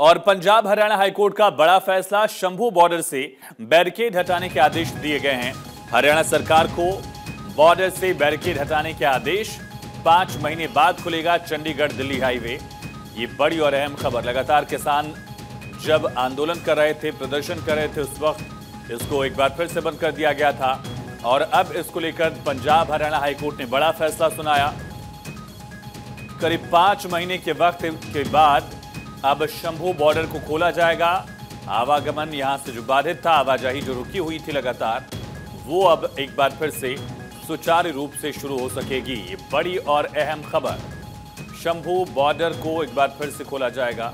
और पंजाब हरियाणा हाईकोर्ट का बड़ा फैसला शंभू बॉर्डर से बैरिकेड हटाने के आदेश दिए गए हैं। हरियाणा सरकार को बॉर्डर से बैरिकेड हटाने के आदेश पाँच महीने बाद खुलेगा चंडीगढ़ दिल्ली हाईवे। ये बड़ी और अहम खबर। लगातार किसान जब आंदोलन कर रहे थे, प्रदर्शन कर रहे थे उस वक्त, इसको एक बार फिर से बंद कर दिया गया था। और अब इसको लेकर पंजाब हरियाणा हाईकोर्ट ने बड़ा फैसला सुनाया। करीब पाँच महीने के वक्त के बाद अब शंभू बॉर्डर को खोला जाएगा। आवागमन यहाँ से जो बाधित था, आवाजाही जो रुकी हुई थी लगातार, वो अब एक बार फिर से सुचारू रूप से शुरू हो सकेगी। ये बड़ी और अहम खबर। शंभू बॉर्डर को एक बार फिर से खोला जाएगा।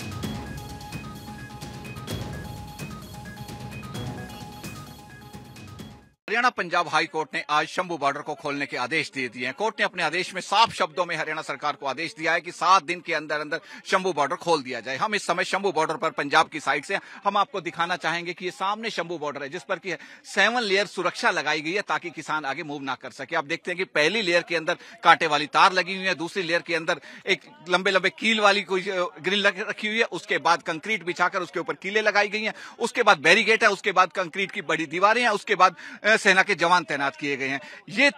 हरियाणा पंजाब हाई कोर्ट ने आज शंभू बॉर्डर को खोलने के आदेश दे दिए हैं। कोर्ट ने अपने आदेश में साफ़ शब्दों में हरियाणा सरकार को आदेश दिया है कि सात दिन के अंदर अंदर शंभू बॉर्डर खोल दिया जाए। हम इस समय शंभू बॉर्डर पर पंजाब की साइड से हम आपको दिखाना चाहेंगे कि ये सामने शंभू बॉर्डर है, जिस पर की सेवन लेयर सुरक्षा लगाई गई है ताकि किसान आगे मूव ना कर सके। आप देखते हैं कि पहली लेयर के अंदर कांटे वाली तार लगी हुई है, दूसरी लेयर के अंदर एक लंबे लंबे कील वाली कोई ग्रिल रखी हुई है। उसके बाद कंक्रीट बिछाकर उसके ऊपर कीले लगाई गई है। उसके बाद बैरिगेट है, उसके बाद कंक्रीट की बड़ी दीवारें हैं, उसके बाद सेना के जवान तैनात किए गए हैं। ये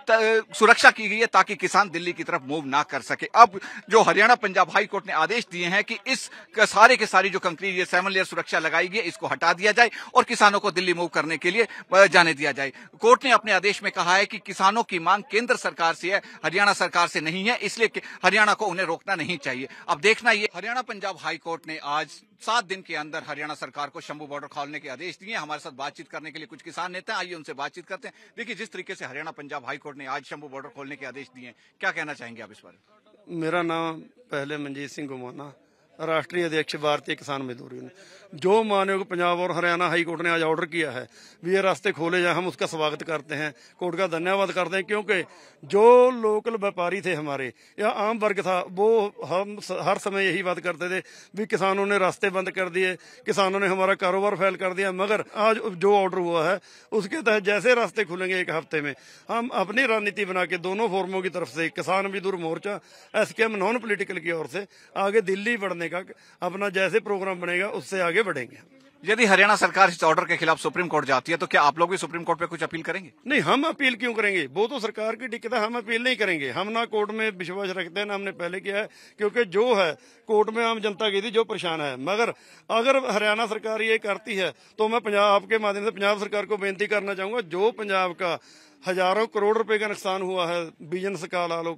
सुरक्षा की गई है ताकि किसान दिल्ली की तरफ़ मूव ना कर सके। अब जो हरियाणा पंजाब हाई कोर्ट ने आदेश दिए हैं कि इस सारे के सारी जो कंक्रीट ये सेवन लेयर सुरक्षा लगाई गई इसको हटा दिया जाए और किसानों को दिल्ली मूव करने के लिए जाने दिया जाए। कोर्ट ने अपने आदेश में कहा है कि किसानों की मांग केंद्र सरकार से है, हरियाणा सरकार से नहीं है, इसलिए हरियाणा को उन्हें रोकना नहीं चाहिए। अब देखना ये, हरियाणा पंजाब हाईकोर्ट ने आज सात दिन के अंदर हरियाणा सरकार को शंभू बॉर्डर खोलने के आदेश दिए हमारे साथ बातचीत करने के लिए कुछ किसान नेता आइए उनसे बातचीत करते हैं। देखिए, जिस तरीके से हरियाणा पंजाब हाईकोर्ट ने आज शंभू बॉर्डर खोलने के आदेश दिए क्या कहना चाहेंगे आप इस बारे मेरा नाम पहले मंजीत सिंह गुमाना राष्ट्रीय अध्यक्ष भारतीय किसान मजदूर यूनियन। जो मानयोग पंजाब और हरियाणा हाई कोर्ट ने आज ऑर्डर किया है भी ये रास्ते खोले जाए हम उसका स्वागत करते हैं। कोर्ट का धन्यवाद करते हैं, क्योंकि जो लोकल व्यापारी थे हमारे, या आम वर्ग था, वो हम हर समय यही बात करते थे भी किसानों ने रास्ते बंद कर दिए, किसानों ने हमारा कारोबार फैल कर दिया, मगर आज जो ऑर्डर हुआ है, उसके तहत जैसे रास्ते खुलेंगे एक हफ़्ते में, हम अपनी रणनीति बना के दोनों फोरमों की तरफ़ से किसान मजदूर मोर्चा एस नॉन पोलिटिकल की ओर से आगे दिल्ली बढ़ने का अपना जैसे प्रोग्राम बनेगा उससे आगे बढ़ेंगे। यदि हरियाणा सरकार इस ऑर्डर के खिलाफ सुप्रीम कोर्ट जाती है तो क्या आप लोग भी सुप्रीम कोर्ट पे कुछ अपील करेंगे? नहीं हम अपील क्यों करेंगे? वो तो सरकार की दिक्कत है हम अपील नहीं करेंगे। हम ना कोर्ट में विश्वास रखते हैं ना हमने पहले किया है क्योंकि जो है कोर्ट में आम जनता की थी जो परेशान है। मगर अगर हरियाणा सरकार ये करती है तो मैं पंजाब के माध्यम से पंजाब सरकार को बेनती करना चाहूँगा जो पंजाब का हज़ारों करोड़ रुपए का नुकसान हुआ है बिज़नेस का ला लो,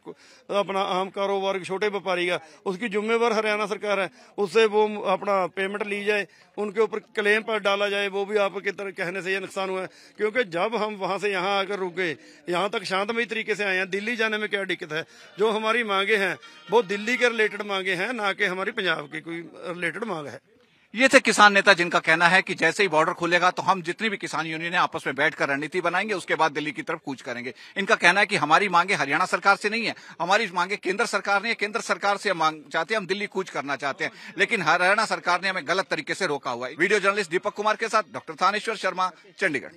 अपना आम कारोबार, छोटे व्यापारी का, उसकी जुम्मेवार हरियाणा सरकार है, उससे वो अपना पेमेंट ली जाए, उनके ऊपर क्लेम पर डाला जाए, वो भी आपके तरह कहने से ये नुकसान हुआ है। क्योंकि जब हम वहाँ से यहाँ आकर रुक गए, यहाँ तक शांतमय तरीके से आए हैं, दिल्ली जाने में क्या दिक्कत है? जो हमारी मांगे हैं, वो दिल्ली के रिलेटेड मांगे हैं, ना कि हमारी पंजाब की कोई रिलेटेड मांग है। ये थे किसान नेता जिनका कहना है कि जैसे ही बॉर्डर खुलेगा तो हम जितनी भी किसान यूनियन है, आपस में बैठकर रणनीति बनाएँगे, उसके बाद दिल्ली की तरफ़ कूच करेंगे। इनका कहना है कि हमारी मांगे हरियाणा सरकार से नहीं है, हमारी मांगे केंद्र सरकार नहीं है केंद्र सरकार से मांग चाहते हैं, हम दिल्ली कूच करना चाहते हैं। लेकिन हरियाणा सरकार ने हमें गलत तरीके से रोका हुआ है। वीडियो जर्नलिस्ट दीपक कुमार के साथ डॉक्टर थानेश्वर शर्मा, चंडीगढ़।